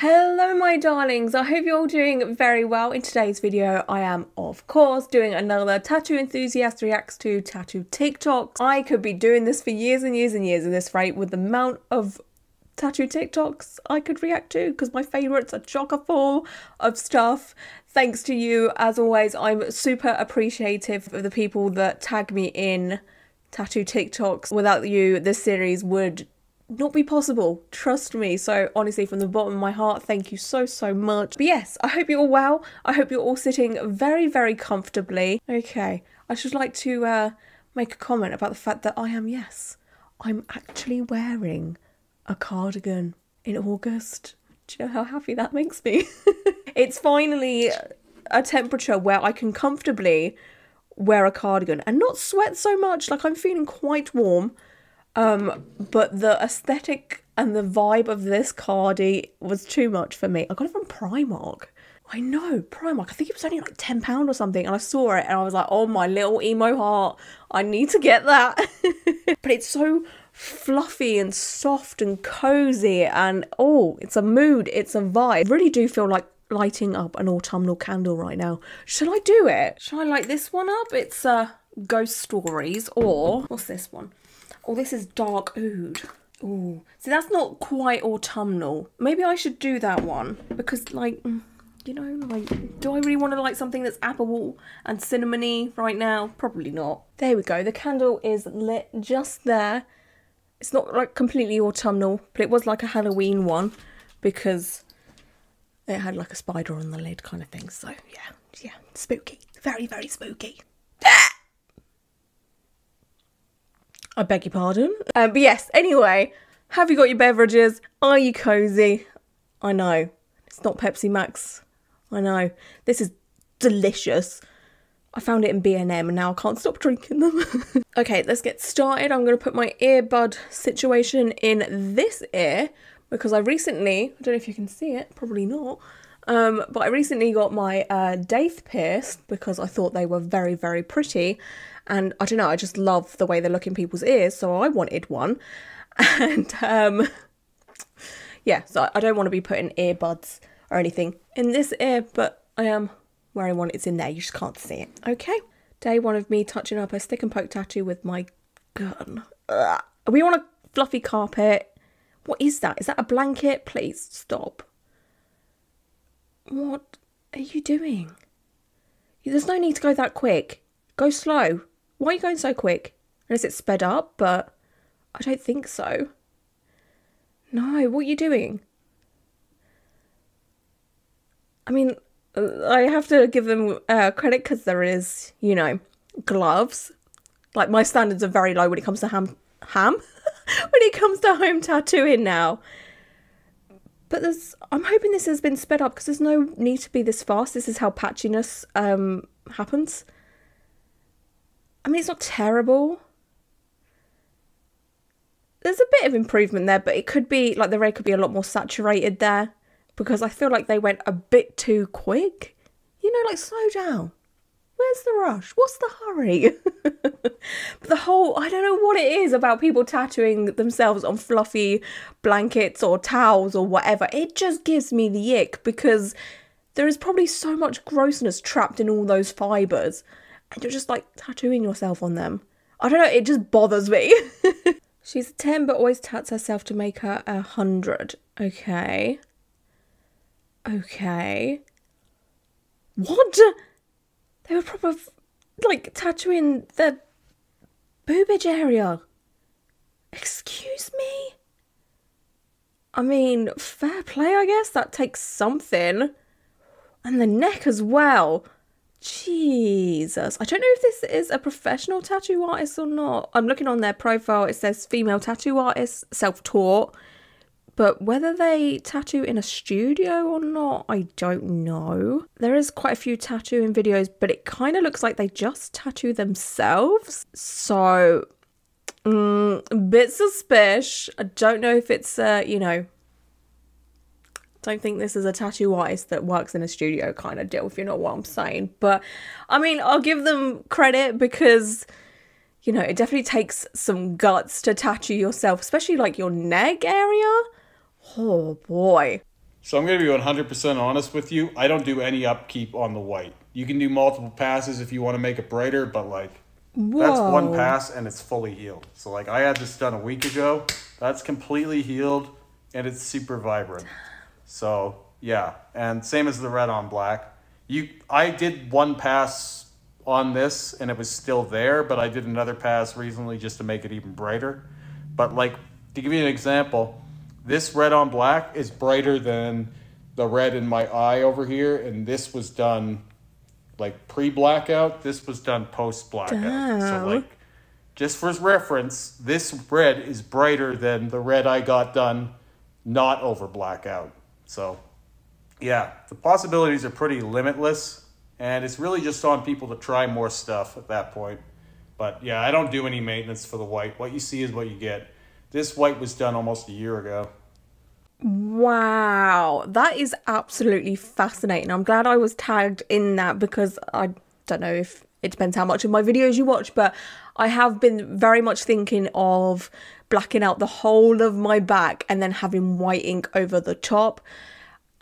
Hello my darlings, I hope you're all doing very well. In today's video I am of course doing another Tattoo Enthusiast reacts to tattoo TikToks. I could be doing this for years and years and years at this rate with the amount of tattoo TikToks I could react to because my favourites are chocker full of stuff. Thanks to you as always, I'm super appreciative of the people that tag me in tattoo TikToks. Without you, this series would not be possible. Trust me. So, honestly, from the bottom of my heart, thank you so, so much. But yes, I hope you're all well. I hope you're all sitting very, very comfortably. Okay, I should like to uh, make a comment about the fact that I am, yes, I'm actually wearing a cardigan in August. Do you know how happy that makes me? it's finally a temperature where I can comfortably wear a cardigan and not sweat so much. Like, I'm feeling quite warm um, but the aesthetic and the vibe of this cardi was too much for me. I got it from Primark. I know, Primark. I think it was only like £10 or something. And I saw it and I was like, oh, my little emo heart. I need to get that. but it's so fluffy and soft and cozy. And oh, it's a mood. It's a vibe. I really do feel like lighting up an autumnal candle right now. Should I do it? Should I light this one up? It's uh, Ghost Stories or what's this one? Oh, this is dark oud. Oh, see, that's not quite autumnal. Maybe I should do that one because, like, mm, you know, like, do I really want to like something that's apple and cinnamony right now? Probably not. There we go. The candle is lit just there. It's not like completely autumnal, but it was like a Halloween one because it had like a spider on the lid kind of thing. So yeah, yeah, spooky. Very, very spooky. I beg your pardon. Um, but yes, anyway, have you got your beverages? Are you cozy? I know. It's not Pepsi Max. I know. This is delicious. I found it in B&M and now I can't stop drinking them. okay, let's get started. I'm going to put my earbud situation in this ear because I recently, I don't know if you can see it, probably not, um, but I recently got my uh, daith pierced because I thought they were very, very pretty. And I don't know, I just love the way they look in people's ears, so I wanted one. And um, yeah, so I don't want to be putting earbuds or anything in this ear, but I am wearing one. It's in there, you just can't see it. Okay, day one of me touching up a stick and poke tattoo with my gun. Ugh. Are we on a fluffy carpet? What is that? Is that a blanket? Please stop. What are you doing? There's no need to go that quick. Go slow. Why are you going so quick? Unless it's sped up, but I don't think so. No, what are you doing? I mean, I have to give them uh, credit because there is, you know, gloves. Like my standards are very low when it comes to ham. Ham? when it comes to home tattooing now. But there's, I'm hoping this has been sped up because there's no need to be this fast. This is how patchiness um, happens. I mean, it's not terrible. There's a bit of improvement there, but it could be, like, the red could be a lot more saturated there because I feel like they went a bit too quick. You know, like, slow down. Where's the rush? What's the hurry? the whole, I don't know what it is about people tattooing themselves on fluffy blankets or towels or whatever. It just gives me the ick because there is probably so much grossness trapped in all those fibres and you're just like tattooing yourself on them. I don't know, it just bothers me. She's a 10 but always tats herself to make her a 100. Okay. Okay. What? They were probably like tattooing the boobage area. Excuse me? I mean, fair play, I guess. That takes something. And the neck as well. Jesus. I don't know if this is a professional tattoo artist or not. I'm looking on their profile. It says female tattoo artist, self taught. But whether they tattoo in a studio or not, I don't know. There is quite a few tattooing videos, but it kind of looks like they just tattoo themselves. So, mm, bit suspicious. I don't know if it's, uh, you know, don't think this is a tattoo artist that works in a studio kind of deal, if you know what I'm saying. But I mean, I'll give them credit because, you know, it definitely takes some guts to tattoo yourself, especially like your neck area. Oh boy. So I'm going to be 100% honest with you. I don't do any upkeep on the white. You can do multiple passes if you want to make it brighter, but like that's one pass and it's fully healed. So like I had this done a week ago. That's completely healed and it's super vibrant. So yeah, and same as the red on black. You I did one pass on this and it was still there, but I did another pass recently just to make it even brighter. But like to give you an example, this red on black is brighter than the red in my eye over here, and this was done like pre blackout. This was done post blackout. So like just for reference, this red is brighter than the red I got done not over blackout. So yeah, the possibilities are pretty limitless, and it's really just on people to try more stuff at that point. But yeah, I don't do any maintenance for the white. What you see is what you get. This white was done almost a year ago. Wow, that is absolutely fascinating. I'm glad I was tagged in that because I don't know if it depends how much of my videos you watch, but I have been very much thinking of blacking out the whole of my back and then having white ink over the top.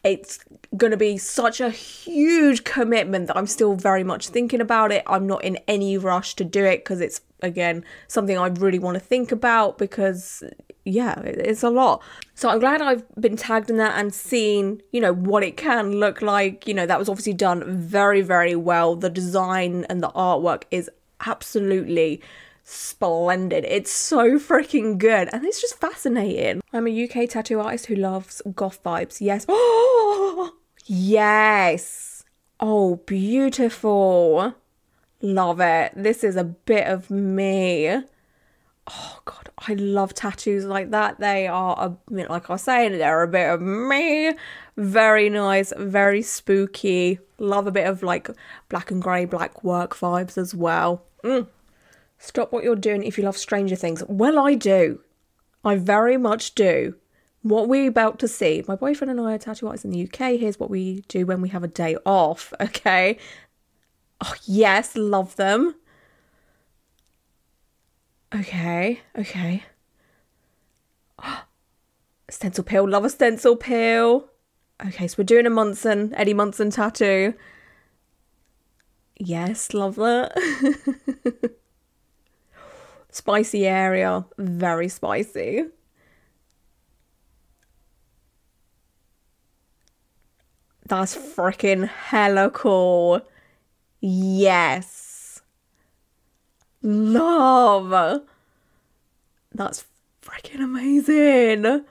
It's going to be such a huge commitment that I'm still very much thinking about it. I'm not in any rush to do it because it's, again, something I really want to think about because, yeah, it's a lot. So I'm glad I've been tagged in that and seen, you know, what it can look like. You know, that was obviously done very, very well. The design and the artwork is absolutely splendid. It's so freaking good and it's just fascinating. I'm a UK tattoo artist who loves goth vibes. Yes. Oh, yes. Oh, beautiful. Love it. This is a bit of me. Oh god, I love tattoos like that. They are a like I was saying, they're a bit of me. Very nice, very spooky. Love a bit of like black and grey, black work vibes as well. Mm. Stop what you're doing if you love Stranger Things. Well, I do. I very much do. What we're about to see, my boyfriend and I are tattoo artists in the UK. Here's what we do when we have a day off, okay? Oh, yes, love them. Okay, okay. stencil peel, love a stencil peel. Okay, so we're doing a Munson, Eddie Munson tattoo. Yes, love that. spicy area, very spicy. That's freaking hella cool. Yes. Love. That's freaking amazing.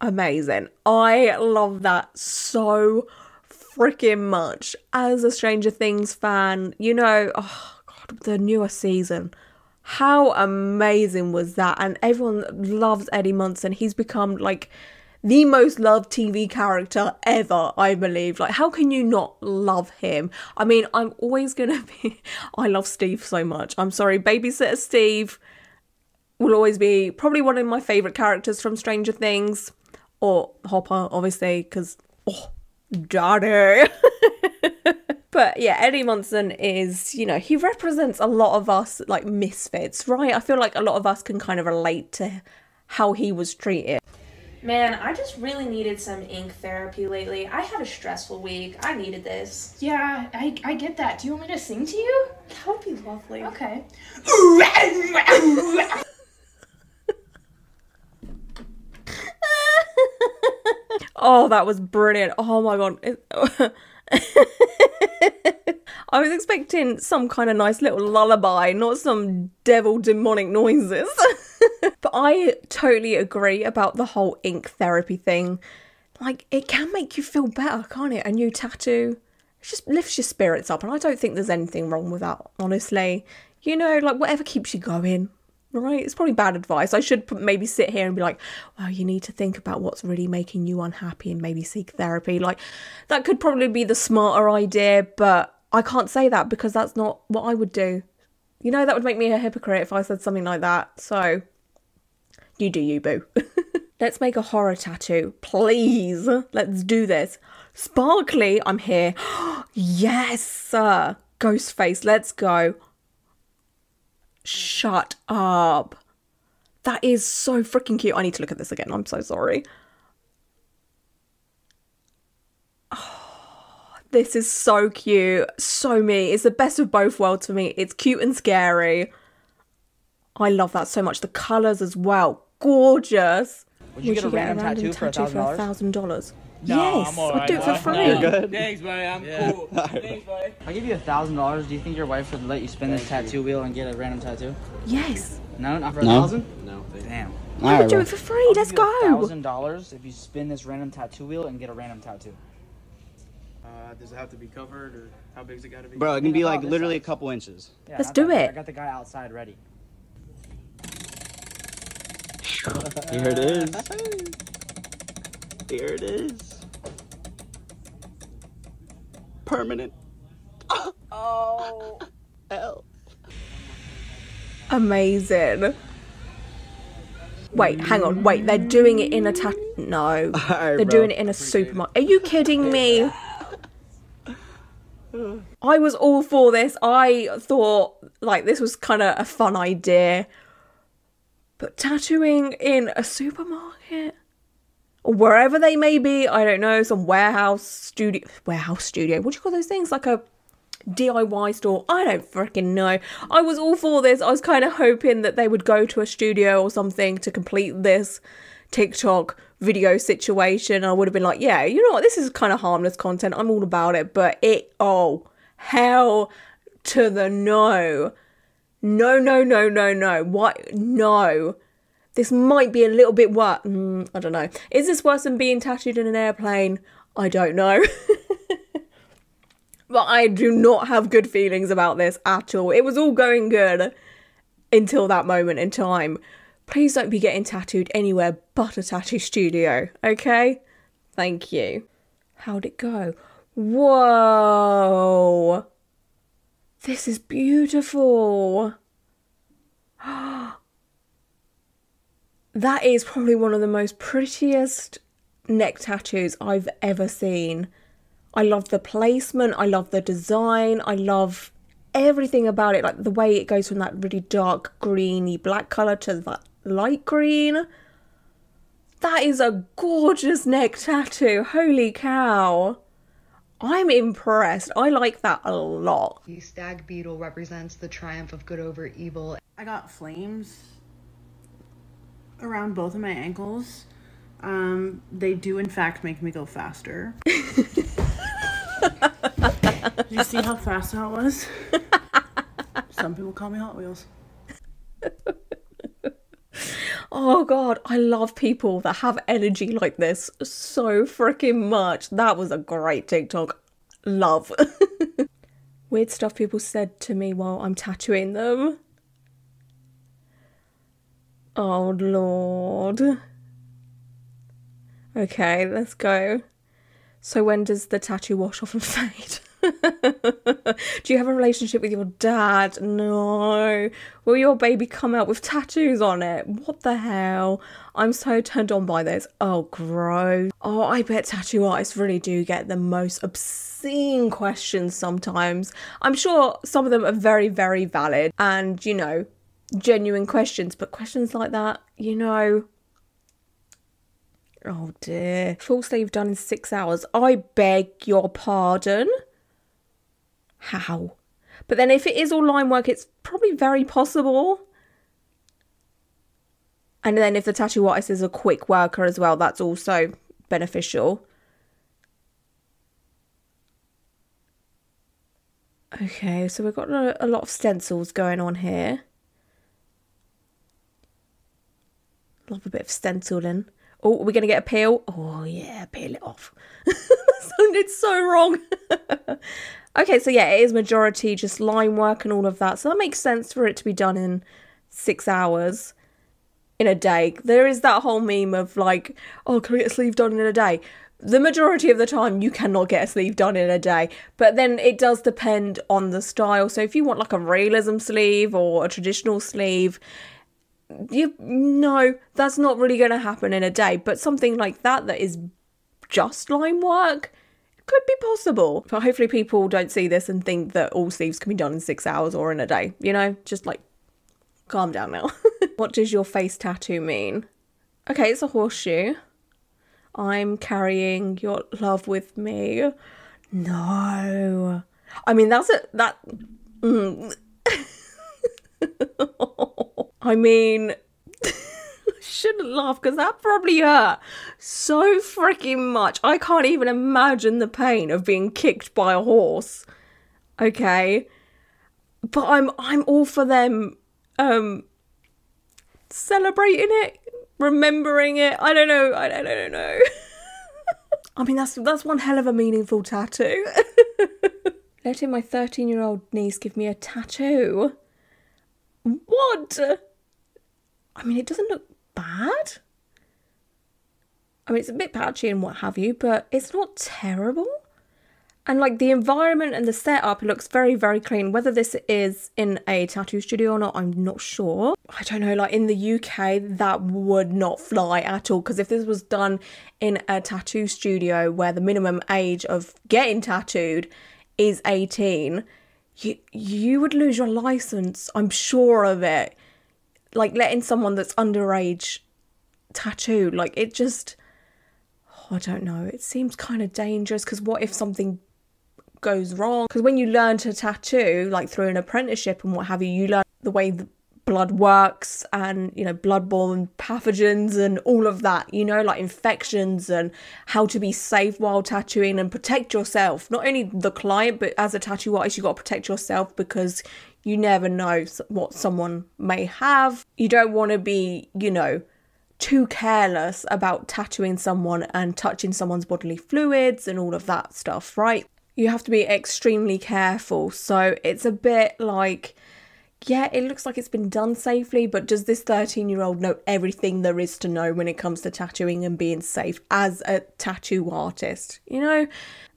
Amazing. I love that so freaking much. As a Stranger Things fan, you know, oh god, the newest season. How amazing was that? And everyone loves Eddie Munson. He's become like the most loved TV character ever, I believe. Like, how can you not love him? I mean, I'm always gonna be. I love Steve so much. I'm sorry, babysitter Steve will always be probably one of my favourite characters from Stranger Things. Or Hopper, obviously, because, oh, daddy. but yeah, Eddie Munson is, you know, he represents a lot of us, like, misfits, right? I feel like a lot of us can kind of relate to how he was treated. Man, I just really needed some ink therapy lately. I had a stressful week. I needed this. Yeah, I, I get that. Do you want me to sing to you? That would be lovely. Okay. Oh, that was brilliant. Oh my god. I was expecting some kind of nice little lullaby, not some devil demonic noises. but I totally agree about the whole ink therapy thing. Like, it can make you feel better, can't it? A new tattoo. It just lifts your spirits up, and I don't think there's anything wrong with that, honestly. You know, like, whatever keeps you going right? It's probably bad advice. I should maybe sit here and be like, well, you need to think about what's really making you unhappy and maybe seek therapy. Like, that could probably be the smarter idea, but I can't say that because that's not what I would do. You know, that would make me a hypocrite if I said something like that. So, you do you, boo. Let's make a horror tattoo, please. Let's do this. Sparkly, I'm here. yes, sir. Ghostface, let's go. Shut up. That is so freaking cute. I need to look at this again. I'm so sorry. Oh, this is so cute. So me. It's the best of both worlds for me. It's cute and scary. I love that so much. The colours as well. Gorgeous. Would you get a random tattoo for a thousand dollars? Thousand? No, Yes, I'm I'll do it for man. free. You're good? Thanks, buddy. I'm cool. Thanks, buddy. If I give you a thousand dollars, do you think your wife would let you spin this tattoo wheel and get a random tattoo? Yes. No, not for a No. thousand. No. Damn. I would do it for free. Let's go. Thousand dollars if you spin this random tattoo wheel and get a random tattoo. Uh, does it have to be covered, or how big's it got to be? Bro, it can be like this literally a couple inches. Yeah, Let's do that- it. I got the guy outside ready. Here it is. Here it is. Permanent. Oh. L. Amazing. Wait, hang on. Wait, they're doing it in a tat. No, they're doing it in a supermarket. Are you kidding me? I was all for this. I thought like this was kind of a fun idea, but tattooing in a supermarket or wherever they may be, I don't know, some warehouse studio, warehouse studio. What do you call those things? Like a DIY store. I don't freaking know. I was all for this. I was kind of hoping that they would go to a studio or something to complete this TikTok video situation. I would have been like, yeah, you know what? This is kind of harmless content. I'm all about it. But it, oh, hell to the no. No, no, no, no, no. What? No. This might be a little bit worse. Mm, I don't know. Is this worse than being tattooed in an airplane? I don't know. but I do not have good feelings about this at all. It was all going good until that moment in time. Please don't be getting tattooed anywhere but a tattoo studio, okay? Thank you. How'd it go? Whoa! This is beautiful. that is probably one of the most prettiest neck tattoos I've ever seen. I love the placement, I love the design, I love everything about it, like the way it goes from that really dark greeny black colour to that light green. That is a gorgeous neck tattoo. Holy cow. I'm impressed. I like that a lot. The stag beetle represents the triumph of good over evil. I got flames around both of my ankles. Um, they do in fact make me go faster. Did you see how fast that was? Some people call me Hot Wheels. Oh god, I love people that have energy like this so freaking much. That was a great TikTok. Love. Weird stuff people said to me while I'm tattooing them. Oh lord. Okay, let's go. So when does the tattoo wash off and fade? Do you have a relationship with your dad? No. Will your baby come out with tattoos on it? What the hell? I'm so turned on by this. Oh, gross. Oh, I bet tattoo artists really do get the most obscene questions sometimes. I'm sure some of them are very, very valid and, you know, genuine questions, but questions like that, you know, Oh dear. Full sleeve done in six hours. I beg your pardon. How? But then if it is all line work, it's probably very possible. And then if the tattoo artist is a quick worker as well, that's also beneficial. Okay, so we've got a, a lot of stencils going on here. Love a bit of stenciling. Oh, we're we going to get a peel? Oh, yeah, peel it off. sounded so wrong. okay, so yeah, it is majority just line work and all of that. So that makes sense for it to be done in six hours in a day. There is that whole meme of like, oh, can we get a sleeve done in a day? The majority of the time, you cannot get a sleeve done in a day, but then it does depend on the style. So if you want like a realism sleeve or a traditional sleeve, you no, that's not really going to happen in a day. But something like that that is just line work could be possible. But hopefully, people don't see this and think that all sleeves can be done in six hours or in a day. You know, just like calm down now. what does your face tattoo mean? Okay, it's a horseshoe. I'm carrying your love with me. No. I mean, that's a, that. Mm. I mean, I shouldn't laugh because that probably hurt so freaking much. I can't even imagine the pain of being kicked by a horse. Okay, but I'm I'm all for them um celebrating it, remembering it. I don't know. I don't, I don't know. I mean, that's that's one hell of a meaningful tattoo. Letting my 13 year old niece give me a tattoo. What? I mean, it doesn't look bad. I mean, it's a bit patchy and what have you, but it's not terrible. And like the environment and the setup looks very, very clean. Whether this is in a tattoo studio or not, I'm not sure. I don't know, like in the UK, that would not fly at all. Because if this was done in a tattoo studio where the minimum age of getting tattooed is 18, you you would lose your license. I'm sure of it. Like letting someone that's underage tattoo, like it just oh, I don't know. It seems kind of dangerous because what if something goes wrong? Because when you learn to tattoo, like through an apprenticeship and what have you, you learn the way the blood works and, you know, bloodborne pathogens and all of that, you know, like infections and how to be safe while tattooing and protect yourself. Not only the client, but as a tattoo artist, you got to protect yourself because you never know what someone may have. You don't want to be, you know, too careless about tattooing someone and touching someone's bodily fluids and all of that stuff, right? You have to be extremely careful. So it's a bit like, yeah, it looks like it's been done safely, but does this 13 year old know everything there is to know when it comes to tattooing and being safe as a tattoo artist? You know?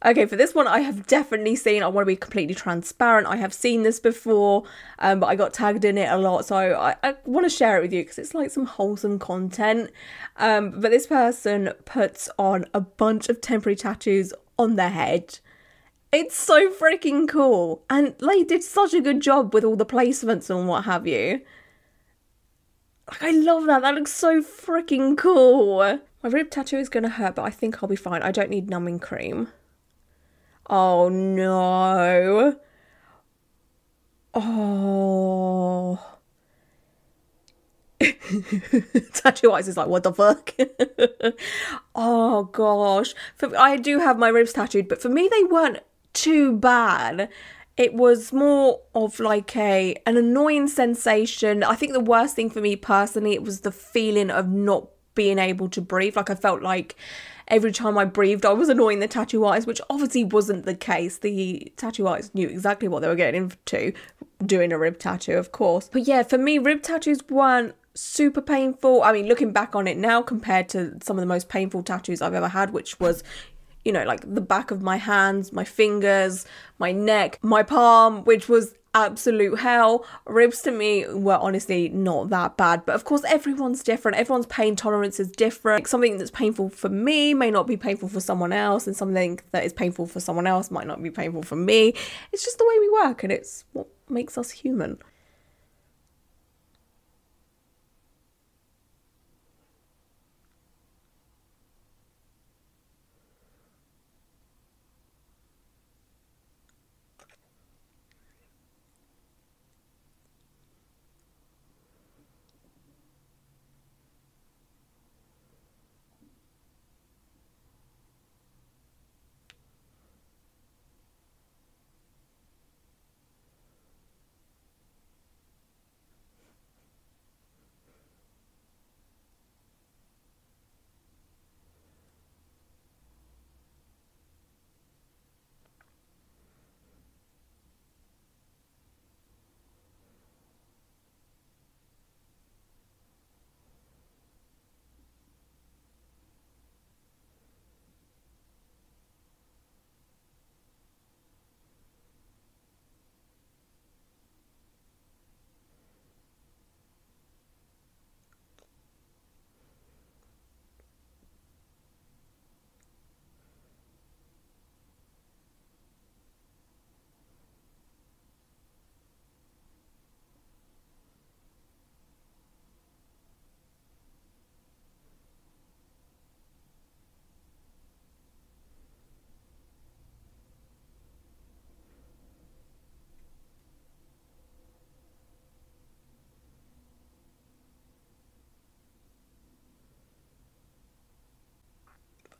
Okay, for this one, I have definitely seen, I want to be completely transparent. I have seen this before, um, but I got tagged in it a lot. So I, I want to share it with you because it's like some wholesome content. Um, but this person puts on a bunch of temporary tattoos on their head. It's so freaking cool. And they did such a good job with all the placements and what have you. Like, I love that. That looks so freaking cool. My rib tattoo is going to hurt, but I think I'll be fine. I don't need numbing cream. Oh no. Oh. Tattoo Eyes is like, what the fuck? oh gosh. For, I do have my ribs tattooed, but for me they weren't too bad. It was more of like a an annoying sensation. I think the worst thing for me personally, it was the feeling of not being able to breathe. Like I felt like every time I breathed, I was annoying the tattoo artist, which obviously wasn't the case. The tattoo artist knew exactly what they were getting into doing a rib tattoo, of course. But yeah, for me, rib tattoos weren't super painful. I mean, looking back on it now compared to some of the most painful tattoos I've ever had, which was you know, like the back of my hands, my fingers, my neck, my palm, which was absolute hell. Ribs to me were honestly not that bad, but of course, everyone's different. Everyone's pain tolerance is different. Something that's painful for me may not be painful for someone else, and something that is painful for someone else might not be painful for me. It's just the way we work, and it's what makes us human.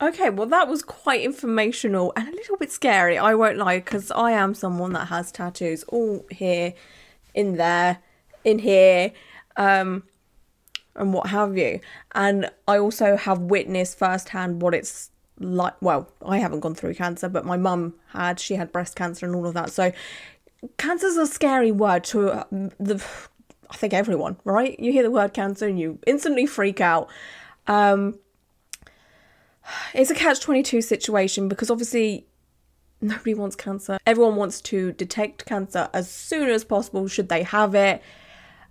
Okay, well, that was quite informational and a little bit scary, I won't lie, because I am someone that has tattoos all here, in there, in here, um, and what have you. And I also have witnessed firsthand what it's like. Well, I haven't gone through cancer, but my mum had. She had breast cancer and all of that. So, cancer's a scary word to uh, the. I think everyone, right? You hear the word cancer and you instantly freak out. Um, it's a catch 22 situation because obviously nobody wants cancer. Everyone wants to detect cancer as soon as possible should they have it.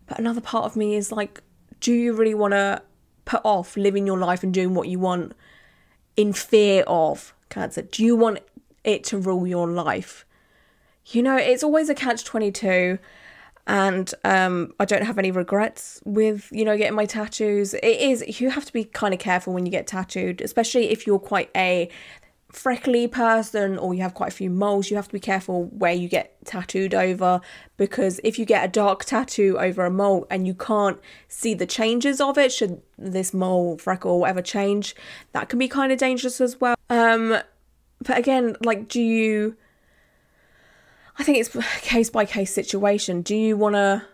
But another part of me is like, do you really want to put off living your life and doing what you want in fear of cancer? Do you want it to rule your life? You know, it's always a catch 22 and um, I don't have any regrets with you know getting my tattoos. It is you have to be kind of careful when you get tattooed, especially if you're quite a freckly person or you have quite a few moles. You have to be careful where you get tattooed over because if you get a dark tattoo over a mole and you can't see the changes of it, should this mole, freckle, whatever change, that can be kind of dangerous as well. Um, but again, like, do you? I think it's case by case situation. Do you want to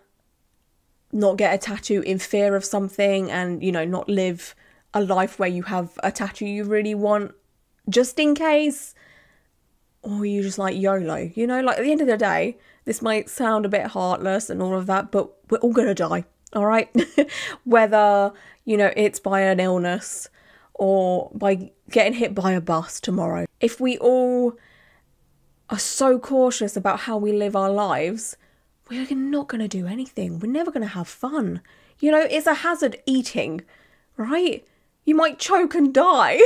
not get a tattoo in fear of something and, you know, not live a life where you have a tattoo you really want just in case? Or you just like YOLO? You know, like at the end of the day, this might sound a bit heartless and all of that, but we're all going to die, all right? Whether, you know, it's by an illness or by getting hit by a bus tomorrow. If we all are so cautious about how we live our lives, we're not going to do anything. We're never going to have fun. You know, it's a hazard eating, right? You might choke and die.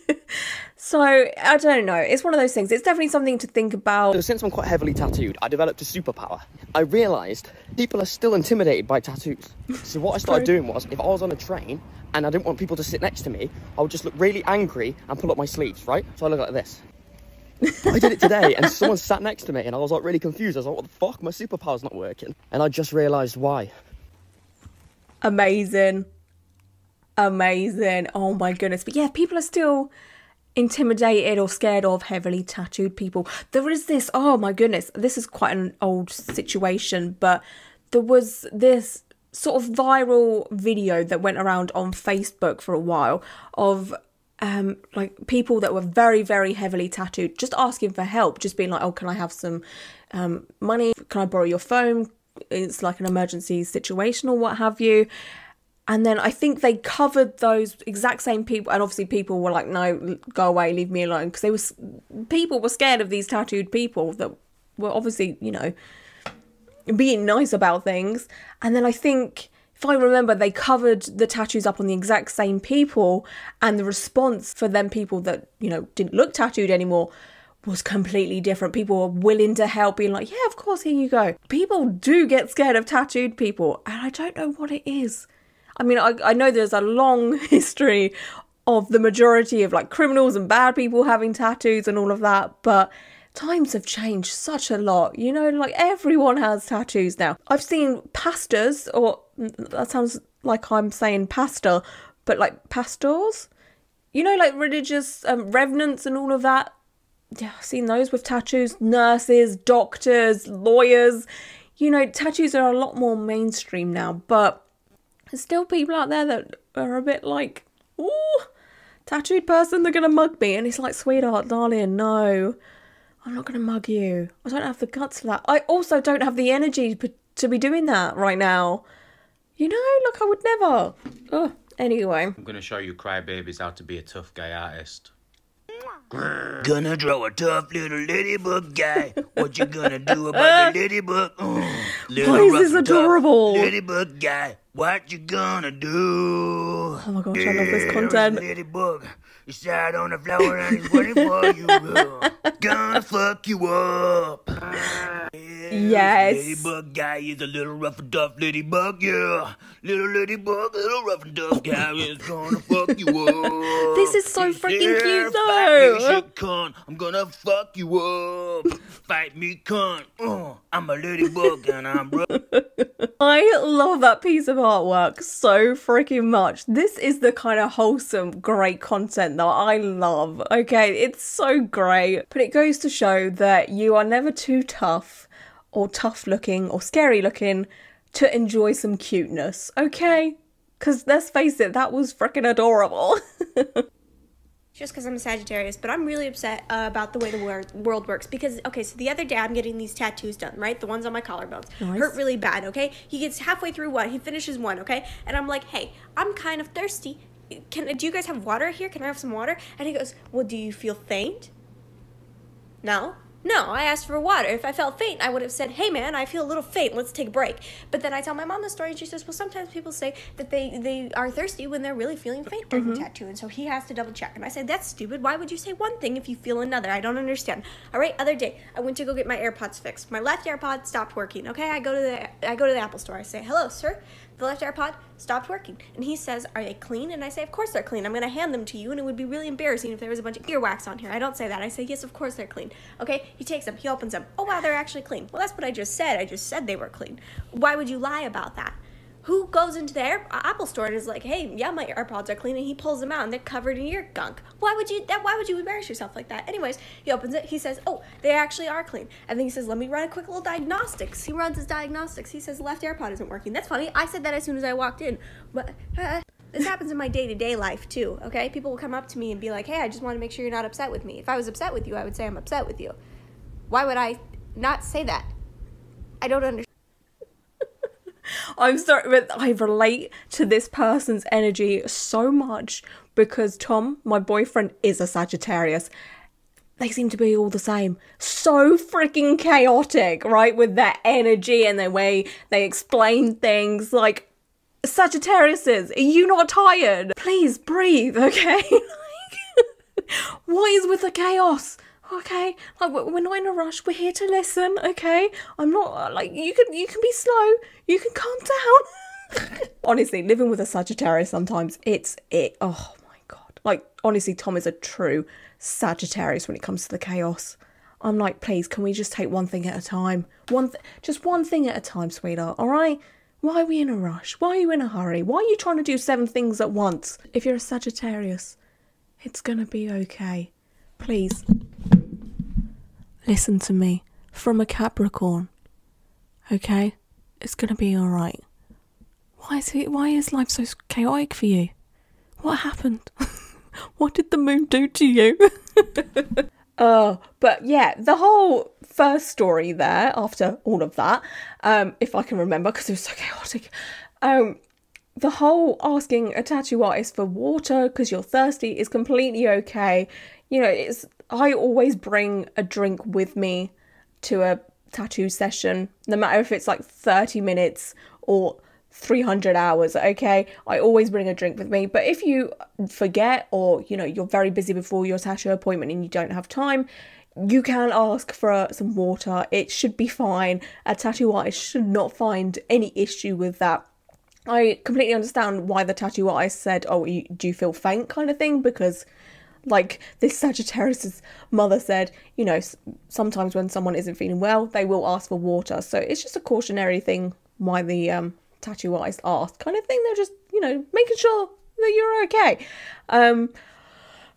so, I don't know. It's one of those things. It's definitely something to think about. So since I'm quite heavily tattooed, I developed a superpower. I realised people are still intimidated by tattoos. So what I started doing was, if I was on a train and I didn't want people to sit next to me, I would just look really angry and pull up my sleeves, right? So I look like this. I did it today and someone sat next to me and I was like really confused. I was like, what the fuck? My superpower's not working. And I just realised why. Amazing. Amazing. Oh my goodness. But yeah, people are still intimidated or scared of heavily tattooed people. There is this, oh my goodness, this is quite an old situation, but there was this sort of viral video that went around on Facebook for a while of um, like people that were very, very heavily tattooed, just asking for help, just being like, oh, can I have some um, money? Can I borrow your phone? It's like an emergency situation or what have you. And then I think they covered those exact same people, and obviously people were like, "No, go away, leave me alone," because they were people were scared of these tattooed people that were obviously, you know, being nice about things. And then I think if I remember, they covered the tattoos up on the exact same people, and the response for them people that, you know, didn't look tattooed anymore was completely different. People were willing to help, being like, yeah, of course, here you go. People do get scared of tattooed people, and I don't know what it is. I mean, I, I know there's a long history of the majority of like criminals and bad people having tattoos and all of that, but times have changed such a lot. You know, like everyone has tattoos now. I've seen pastors, or that sounds like I'm saying pastor, but like pastors. You know, like religious um, revenants and all of that. Yeah, I've seen those with tattoos. Nurses, doctors, lawyers. You know, tattoos are a lot more mainstream now, but there's still people out there that are a bit like, ooh, tattooed person, they're gonna mug me. And it's like, sweetheart, darling, no. I'm not going to mug you. I don't have the guts for that. I also don't have the energy to be doing that right now. You know, look, I would never. Oh, Anyway. I'm going to show you crybabies how to be a tough guy artist. Gonna draw a tough little ladybug guy. What you gonna do about the ladybug? Uh, Why is this adorable? Ladybug guy. What you gonna do? Oh my gosh, I love this content. Ladybug. He sat on the flower and he's waiting for you. Gonna fuck you up. Yeah. Yes. Ladybug guy is a little rough and tough ladybug, yeah. Little ladybug, little rough and tough guy is gonna fuck you up. This is so freaking there, cute, Fight me, cunt. I'm gonna fuck you up. Fight me, cunt. Uh, I'm a ladybug and I'm rough. I love that piece of artwork so freaking much. This is the kind of wholesome, great content that I love. Okay, it's so great. But it goes to show that you are never too tough or tough looking or scary looking to enjoy some cuteness. Okay? Because let's face it, that was freaking adorable. just because I'm a Sagittarius, but I'm really upset uh, about the way the wor- world works. Because, okay, so the other day I'm getting these tattoos done, right? The ones on my collarbones. Nice. Hurt really bad, okay? He gets halfway through one, he finishes one, okay? And I'm like, hey, I'm kind of thirsty. Can Do you guys have water here? Can I have some water? And he goes, well, do you feel faint? No. No, I asked for water. If I felt faint, I would have said, hey man, I feel a little faint, let's take a break. But then I tell my mom the story and she says, well, sometimes people say that they, they are thirsty when they're really feeling faint during the mm-hmm. tattoo. And so he has to double check. And I said, that's stupid. Why would you say one thing if you feel another? I don't understand. All right, other day, I went to go get my AirPods fixed. My left AirPod stopped working. Okay, I go to the I go to the Apple store. I say, hello, sir. The left AirPod stopped working. And he says, Are they clean? And I say, Of course they're clean. I'm going to hand them to you, and it would be really embarrassing if there was a bunch of earwax on here. I don't say that. I say, Yes, of course they're clean. Okay? He takes them, he opens them. Oh, wow, they're actually clean. Well, that's what I just said. I just said they were clean. Why would you lie about that? Who goes into the Air- Apple store and is like, "Hey, yeah, my AirPods are clean," and he pulls them out and they're covered in ear gunk? Why would you that? Why would you embarrass yourself like that? Anyways, he opens it. He says, "Oh, they actually are clean," and then he says, "Let me run a quick little diagnostics." He runs his diagnostics. He says, "Left AirPod isn't working." That's funny. I said that as soon as I walked in, but. Uh, this happens in my day-to-day life too okay people will come up to me and be like hey i just want to make sure you're not upset with me if i was upset with you i would say i'm upset with you why would i not say that i don't understand I'm sorry, but I relate to this person's energy so much because Tom, my boyfriend, is a Sagittarius. They seem to be all the same. So freaking chaotic, right? With their energy and their way they explain things. Like, Sagittariuses, are you not tired? Please breathe, okay? what is with the chaos? Okay, like we're not in a rush. We're here to listen. Okay, I'm not uh, like you can. You can be slow. You can calm down. honestly, living with a Sagittarius sometimes it's it. Oh my god! Like honestly, Tom is a true Sagittarius when it comes to the chaos. I'm like, please, can we just take one thing at a time? One, th- just one thing at a time, sweetheart. All right. Why are we in a rush? Why are you in a hurry? Why are you trying to do seven things at once? If you're a Sagittarius, it's gonna be okay. Please. Listen to me. From a Capricorn. Okay? It's gonna be alright. Why is it why is life so chaotic for you? What happened? what did the moon do to you? Oh, but yeah, the whole first story there, after all of that, um, if I can remember, because it was so chaotic, um, the whole asking a tattoo artist for water because you're thirsty is completely okay. You know, it's I always bring a drink with me to a tattoo session, no matter if it's like 30 minutes or 300 hours, okay? I always bring a drink with me. But if you forget or, you know, you're very busy before your tattoo appointment and you don't have time, you can ask for some water. It should be fine. A tattoo artist should not find any issue with that. I completely understand why the tattoo artist said, "Oh, you, do you feel faint?" kind of thing because like this Sagittarius's mother said, you know, sometimes when someone isn't feeling well, they will ask for water. So it's just a cautionary thing why the um, tattoo artist asked, kind of thing. They're just, you know, making sure that you're okay. Um,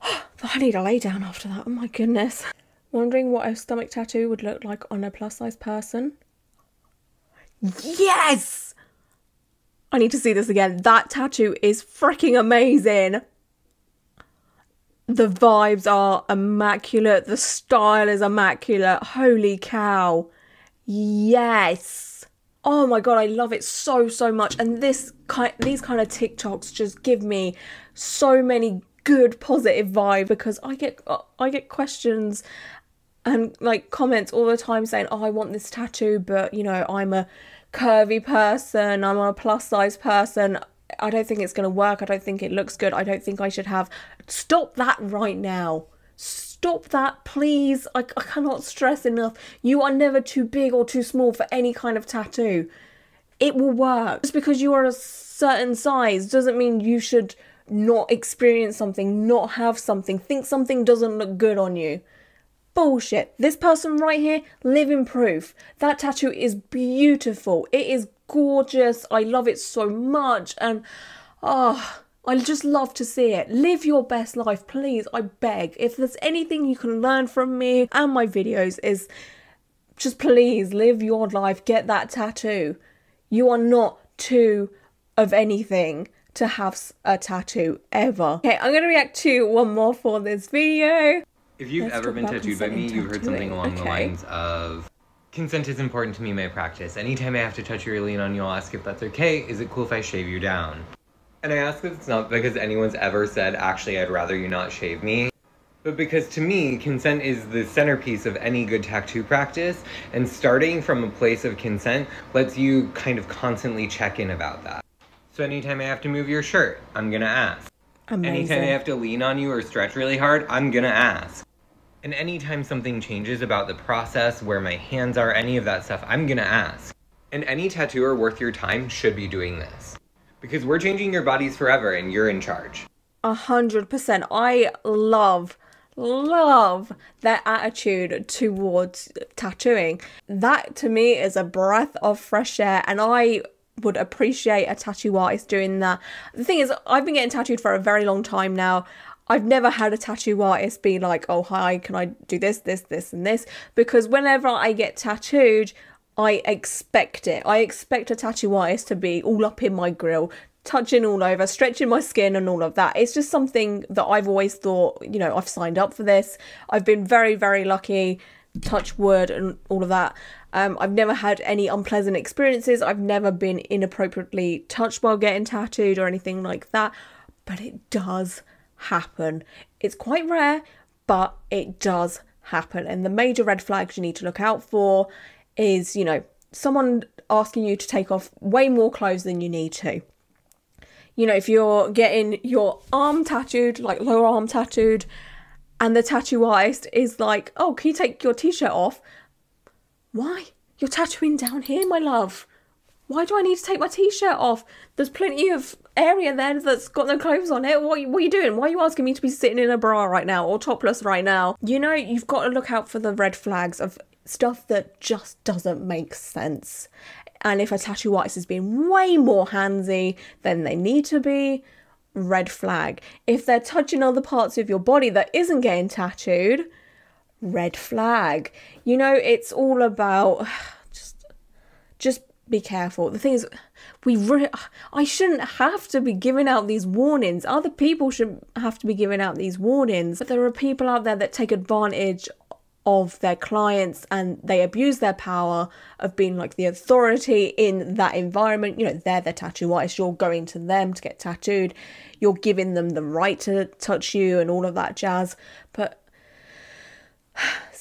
I need to lay down after that. Oh my goodness. Wondering what a stomach tattoo would look like on a plus size person. Yes! I need to see this again. That tattoo is freaking amazing. The vibes are immaculate. The style is immaculate. Holy cow. Yes. Oh my god, I love it so so much. And this kind these kind of TikToks just give me so many good positive vibe because I get uh, I get questions and like comments all the time saying, "Oh, I want this tattoo, but you know, I'm a curvy person. I'm a plus size person. I don't think it's going to work. I don't think it looks good. I don't think I should have." Stop that right now. Stop that, please. I, I cannot stress enough. You are never too big or too small for any kind of tattoo. It will work. Just because you are a certain size doesn't mean you should not experience something, not have something, think something doesn't look good on you. Bullshit. This person right here, living proof. That tattoo is beautiful. It is gorgeous. I love it so much. And, oh, I just love to see it. Live your best life, please. I beg. If there's anything you can learn from me and my videos, is just please live your life. Get that tattoo. You are not too of anything to have a tattoo ever. Okay, I'm gonna react to one more for this video. If you've Let's ever been tattooed by me, you've heard something along the lines of consent is important to me in my practice. Anytime I have to touch you or lean on you, I'll ask if that's okay. Is it cool if I shave you down? And I ask this not because anyone's ever said, actually, I'd rather you not shave me. But because to me, consent is the centerpiece of any good tattoo practice, and starting from a place of consent lets you kind of constantly check in about that. So anytime I have to move your shirt, I'm gonna ask. Amazing. Anytime I have to lean on you or stretch really hard, I'm gonna ask. And anytime something changes about the process, where my hands are, any of that stuff, I'm gonna ask. And any tattooer worth your time should be doing this. Because we're changing your bodies forever and you're in charge. A hundred percent. I love, love their attitude towards tattooing. That to me is a breath of fresh air, and I would appreciate a tattoo artist doing that. The thing is, I've been getting tattooed for a very long time now. I've never had a tattoo artist be like, oh, hi, can I do this, this, this, and this? Because whenever I get tattooed, I expect it. I expect a tattoo artist to be all up in my grill, touching all over, stretching my skin, and all of that. It's just something that I've always thought, you know, I've signed up for this. I've been very, very lucky, touch wood, and all of that. Um, I've never had any unpleasant experiences. I've never been inappropriately touched while getting tattooed or anything like that. But it does happen. It's quite rare, but it does happen. And the major red flags you need to look out for is, you know, someone asking you to take off way more clothes than you need to. You know, if you're getting your arm tattooed, like lower arm tattooed, and the tattoo artist is like, oh, can you take your t shirt off? Why? You're tattooing down here, my love. Why do I need to take my t-shirt off? There's plenty of area there that's got no clothes on it. What, what are you doing? Why are you asking me to be sitting in a bra right now or topless right now? You know, you've got to look out for the red flags of stuff that just doesn't make sense. And if a tattoo artist is being way more handsy than they need to be, red flag. If they're touching other parts of your body that isn't getting tattooed, red flag. You know, it's all about just just be careful. The thing is, we re- I shouldn't have to be giving out these warnings. Other people should have to be giving out these warnings. But there are people out there that take advantage of their clients and they abuse their power of being like the authority in that environment. You know, they're the tattoo artist, you're going to them to get tattooed, you're giving them the right to touch you and all of that jazz. But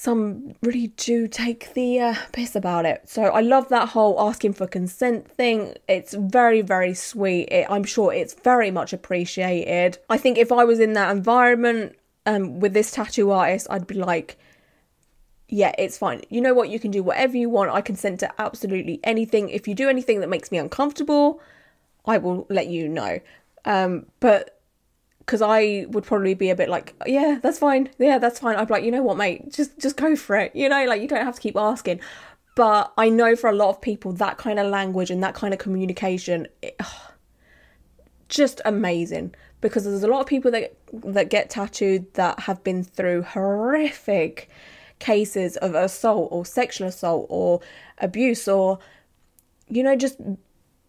some really do take the uh, piss about it. So I love that whole asking for consent thing. It's very, very sweet. It, I'm sure it's very much appreciated. I think if I was in that environment um, with this tattoo artist, I'd be like, yeah, it's fine. You know what? You can do whatever you want. I consent to absolutely anything. If you do anything that makes me uncomfortable, I will let you know. Um, but because I would probably be a bit like, yeah, that's fine. Yeah, that's fine. I'd be like, you know what, mate, just just go for it. You know, like you don't have to keep asking. But I know for a lot of people that kind of language and that kind of communication, it, just amazing. Because there's a lot of people that that get tattooed that have been through horrific cases of assault or sexual assault or abuse or you know just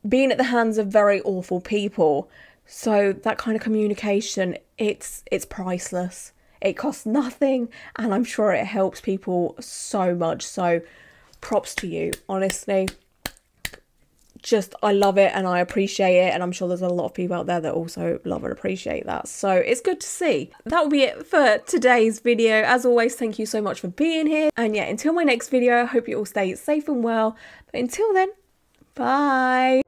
being at the hands of very awful people so that kind of communication it's it's priceless it costs nothing and i'm sure it helps people so much so props to you honestly just I love it and I appreciate it and I'm sure there's a lot of people out there that also love and appreciate that. So it's good to see. That will be it for today's video. As always, thank you so much for being here. And yeah, until my next video, I hope you all stay safe and well. But until then, bye.